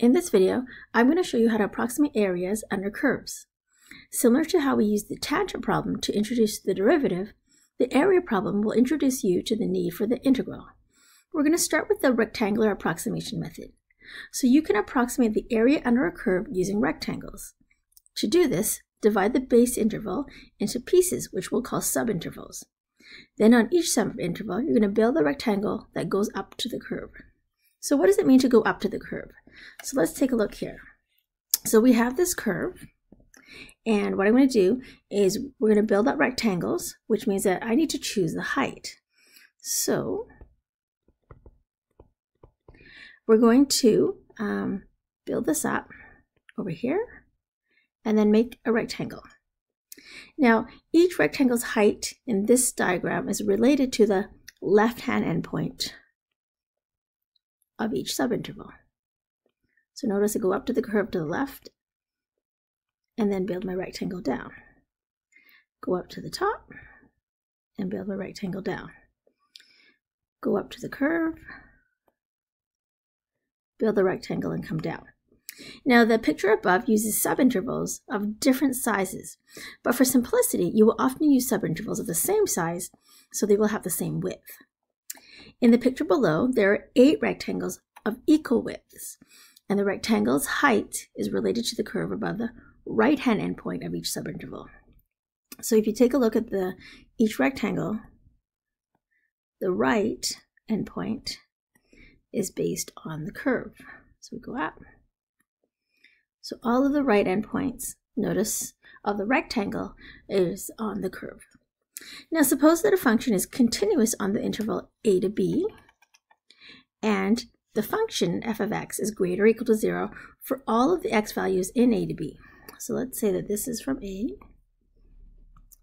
In this video, I'm going to show you how to approximate areas under curves. Similar to how we used the tangent problem to introduce the derivative, the area problem will introduce you to the need for the integral. We're going to start with the rectangular approximation method. So you can approximate the area under a curve using rectangles. To do this, divide the base interval into pieces, which we'll call subintervals. Then on each subinterval, you're going to build the rectangle that goes up to the curve. So what does it mean to go up to the curve? So let's take a look here. So we have this curve, and what I'm going to do is we're going to build up rectangles, which means that I need to choose the height. So we're going to um, build this up over here and then make a rectangle. Now, each rectangle's height in this diagram is related to the left-hand endpoint of each subinterval. So notice I go up to the curve to the left and then build my rectangle down. Go up to the top and build my rectangle down. Go up to the curve, build the rectangle and come down. Now the picture above uses subintervals of different sizes, but for simplicity, you will often use subintervals of the same size so they will have the same width. In the picture below, there are eight rectangles of equal widths and the rectangle's height is related to the curve above the right-hand endpoint of each subinterval. So if you take a look at the each rectangle, the right endpoint is based on the curve. So we go up. So all of the right endpoints, notice, of the rectangle is on the curve. Now suppose that a function is continuous on the interval a to b, and the function f of x is greater or equal to 0 for all of the x values in a to b. So let's say that this is from a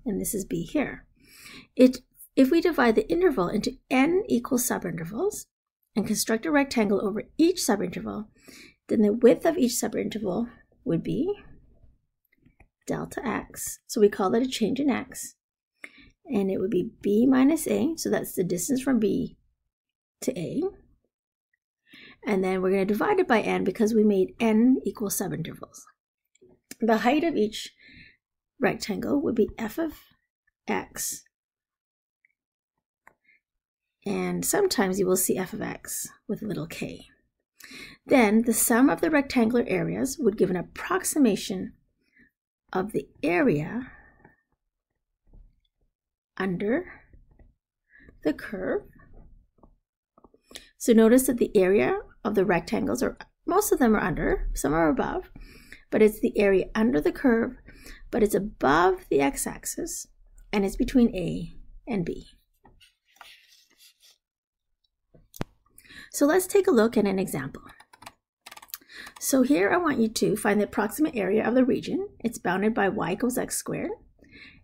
and this is b here. It, if we divide the interval into n equal subintervals and construct a rectangle over each subinterval, then the width of each subinterval would be delta x. So we call that a change in x. And it would be b minus a, so that's the distance from b to a and then we're going to divide it by n because we made n equal subintervals. The height of each rectangle would be f of x. And sometimes you will see f of x with a little k. Then the sum of the rectangular areas would give an approximation of the area under the curve. So notice that the area of the rectangles, or most of them are under, some are above, but it's the area under the curve, but it's above the x-axis, and it's between A and B. So let's take a look at an example. So here I want you to find the approximate area of the region. It's bounded by y equals x squared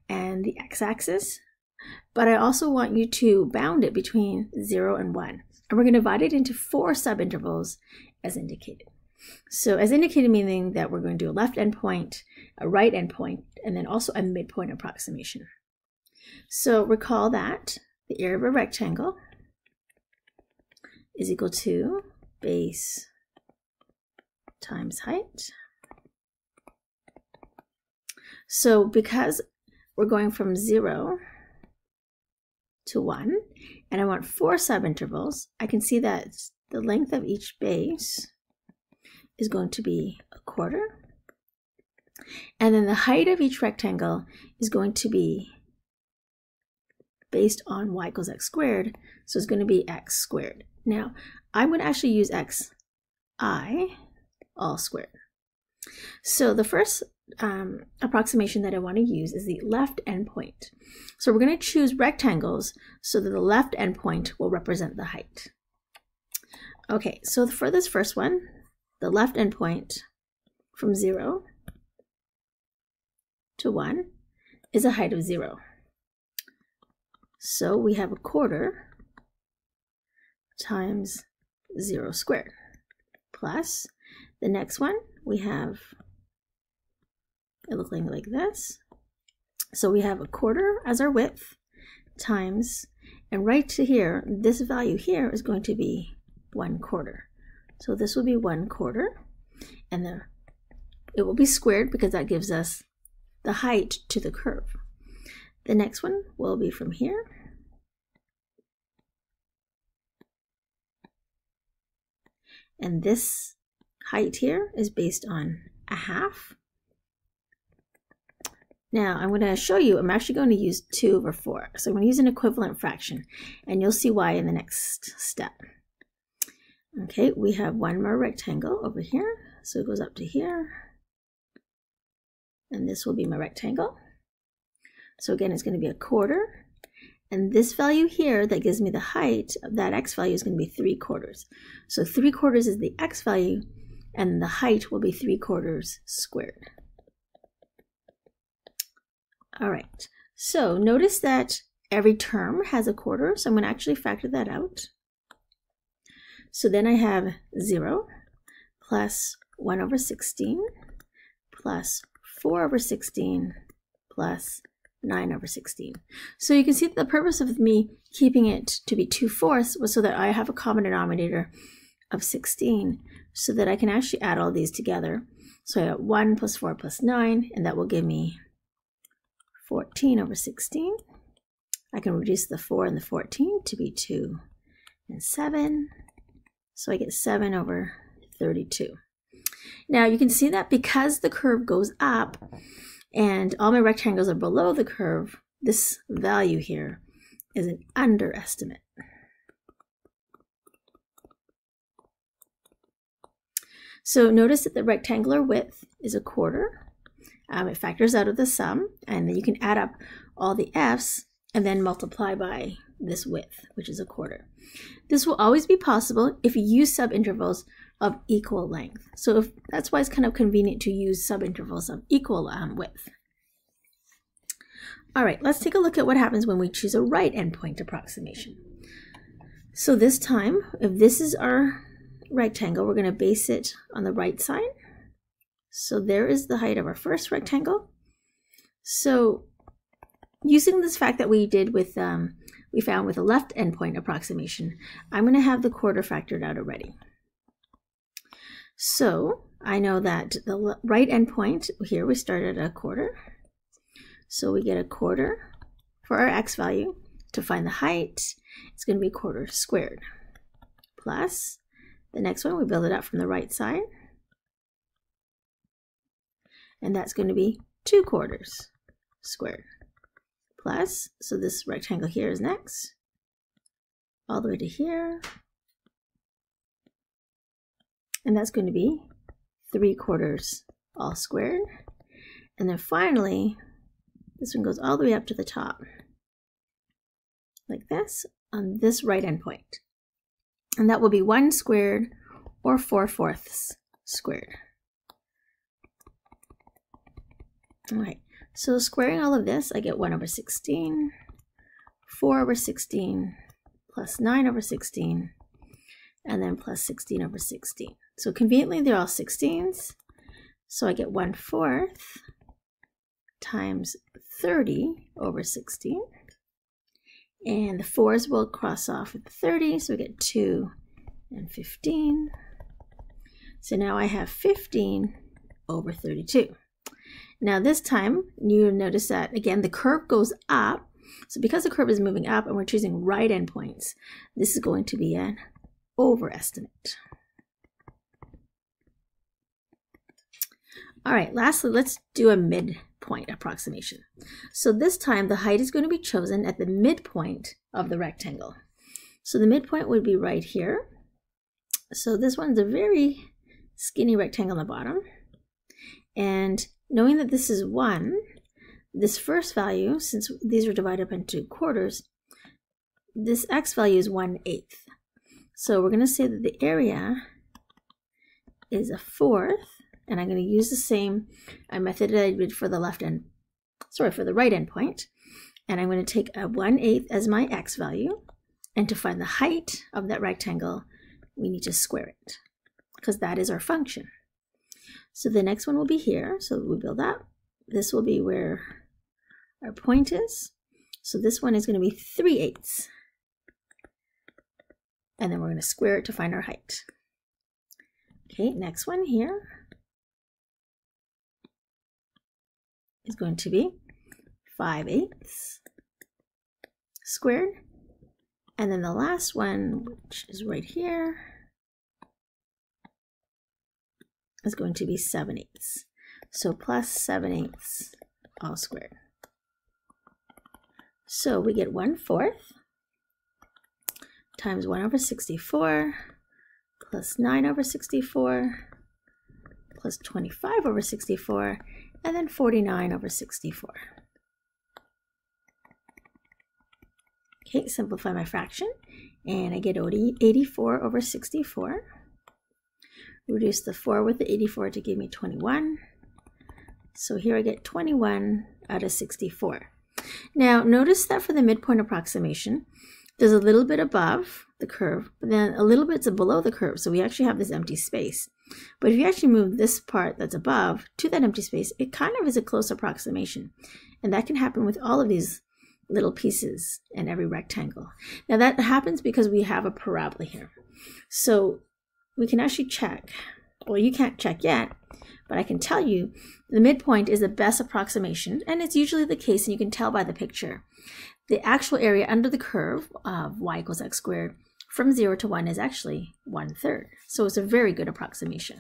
and the x-axis, but I also want you to bound it between 0 and 1. And we're going to divide it into four subintervals as indicated. So as indicated meaning that we're going to do a left endpoint, a right endpoint, and then also a midpoint approximation. So recall that the area of a rectangle is equal to base times height. So because we're going from 0 to 1, and I want four subintervals, I can see that the length of each base is going to be a quarter. And then the height of each rectangle is going to be based on y equals x squared, so it's going to be x squared. Now, I'm going to actually use x i all squared. So the first um, approximation that I want to use is the left endpoint. So we're going to choose rectangles so that the left endpoint will represent the height. Okay, so for this first one, the left endpoint from 0 to 1 is a height of 0. So we have a quarter times 0 squared plus the next one we have it looking like this. So we have a quarter as our width times, and right to here, this value here is going to be one quarter. So this will be one quarter. and the it will be squared because that gives us the height to the curve. The next one will be from here. And this height here is based on a half. Now I'm going to show you, I'm actually going to use 2 over 4. So I'm going to use an equivalent fraction, and you'll see why in the next step. Okay, we have one more rectangle over here. So it goes up to here. And this will be my rectangle. So again, it's going to be a quarter. And this value here that gives me the height of that x value is going to be 3 quarters. So 3 quarters is the x value, and the height will be 3 quarters squared. All right, so notice that every term has a quarter, so I'm going to actually factor that out. So then I have 0 plus 1 over 16 plus 4 over 16 plus 9 over 16. So you can see that the purpose of me keeping it to be 2 fourths was so that I have a common denominator of 16 so that I can actually add all these together. So I got 1 plus 4 plus 9, and that will give me 14 over 16. I can reduce the 4 and the 14 to be 2 and 7. So I get 7 over 32. Now you can see that because the curve goes up, and all my rectangles are below the curve, this value here is an underestimate. So notice that the rectangular width is a quarter. Um, it factors out of the sum, and then you can add up all the f's and then multiply by this width, which is a quarter. This will always be possible if you use subintervals of equal length. So if, that's why it's kind of convenient to use subintervals of equal um, width. All right, let's take a look at what happens when we choose a right endpoint approximation. So this time, if this is our rectangle, we're going to base it on the right side. So there is the height of our first rectangle. So using this fact that we did with, um, we found with a left endpoint approximation, I'm going to have the quarter factored out already. So I know that the right endpoint, here we start at a quarter. So we get a quarter for our x value. To find the height, it's going to be quarter squared. Plus, the next one, we build it up from the right side. And that's going to be 2 quarters squared. Plus, so this rectangle here is next. All the way to here, and that's going to be 3 quarters all squared. And then finally, this one goes all the way up to the top, like this, on this right end point. And that will be 1 squared or 4 fourths squared. All right, so squaring all of this, I get 1 over 16, 4 over 16, plus 9 over 16, and then plus 16 over 16. So conveniently, they're all 16s. So I get 1 fourth times 30 over 16. And the 4s will cross off with the 30, so we get 2 and 15. So now I have 15 over 32. Now this time, you notice that, again, the curve goes up. So because the curve is moving up and we're choosing right endpoints, this is going to be an overestimate. All right, lastly, let's do a midpoint approximation. So this time the height is going to be chosen at the midpoint of the rectangle. So the midpoint would be right here. So this one's a very skinny rectangle on the bottom. And knowing that this is 1, this first value, since these are divided up into quarters, this x value is 1 eighth. So we're going to say that the area is a fourth, and I'm going to use the same uh, method that I did for the left end, sorry, for the right end point. And I'm going to take a 1 8th as my x value. And to find the height of that rectangle, we need to square it because that is our function. So the next one will be here. So we build that. This will be where our point is. So this one is going to be 3 eighths and then we're going to square it to find our height. Okay, next one here is going to be 5 eighths squared. And then the last one, which is right here, is going to be 7 eighths. So plus 7 eighths all squared. So we get 1 fourth times 1 over 64 plus 9 over 64 plus 25 over 64 and then 49 over 64. Okay, simplify my fraction and I get 84 over 64. Reduce the 4 with the 84 to give me 21. So here I get 21 out of 64. Now notice that for the midpoint approximation, there's a little bit above the curve, but then a little bit's below the curve. So we actually have this empty space. But if you actually move this part that's above to that empty space, it kind of is a close approximation. And that can happen with all of these little pieces and every rectangle. Now that happens because we have a parabola here. So we can actually check, well, you can't check yet, but I can tell you the midpoint is the best approximation, and it's usually the case, and you can tell by the picture. The actual area under the curve of y equals x squared from 0 to 1 is actually 1 third. So it's a very good approximation.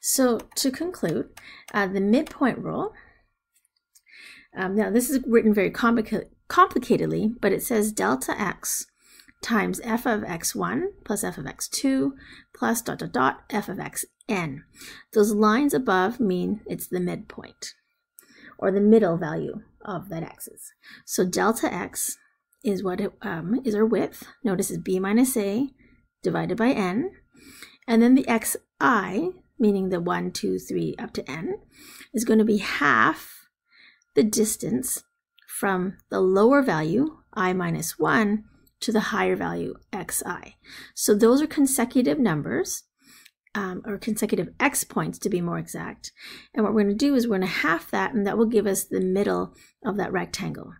So to conclude, uh, the midpoint rule, um, now this is written very complica complicatedly, but it says delta x times f of x1 plus f of x2 plus dot dot dot f of xn. Those lines above mean it's the midpoint or the middle value of that axis. So delta x is what it, um, is our width. Notice is b minus a divided by n. And then the xi, meaning the 1, 2, 3 up to n, is going to be half the distance from the lower value, i minus 1, to the higher value, xi. So those are consecutive numbers, um, or consecutive x points to be more exact. And what we're going to do is we're going to half that, and that will give us the middle of that rectangle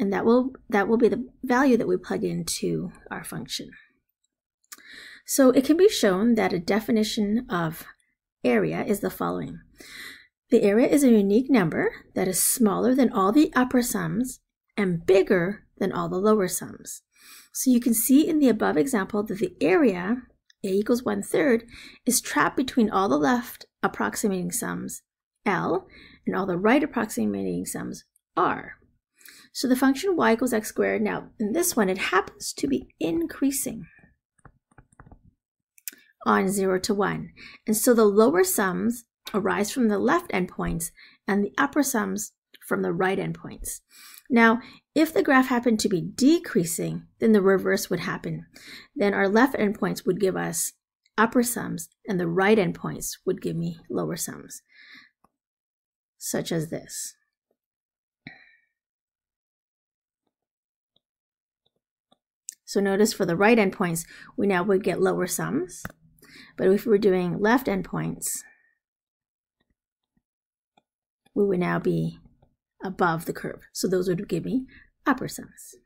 and that will that will be the value that we plug into our function. So it can be shown that a definition of area is the following. The area is a unique number that is smaller than all the upper sums and bigger than all the lower sums. So you can see in the above example that the area, a equals one third, is trapped between all the left approximating sums, L, and all the right approximating sums, R. So the function y equals x squared, now in this one, it happens to be increasing on 0 to 1. And so the lower sums arise from the left endpoints and the upper sums from the right endpoints. Now, if the graph happened to be decreasing, then the reverse would happen. Then our left endpoints would give us upper sums and the right endpoints would give me lower sums, such as this. So notice for the right endpoints, we now would get lower sums. But if we're doing left endpoints, we would now be above the curve. So those would give me upper sums.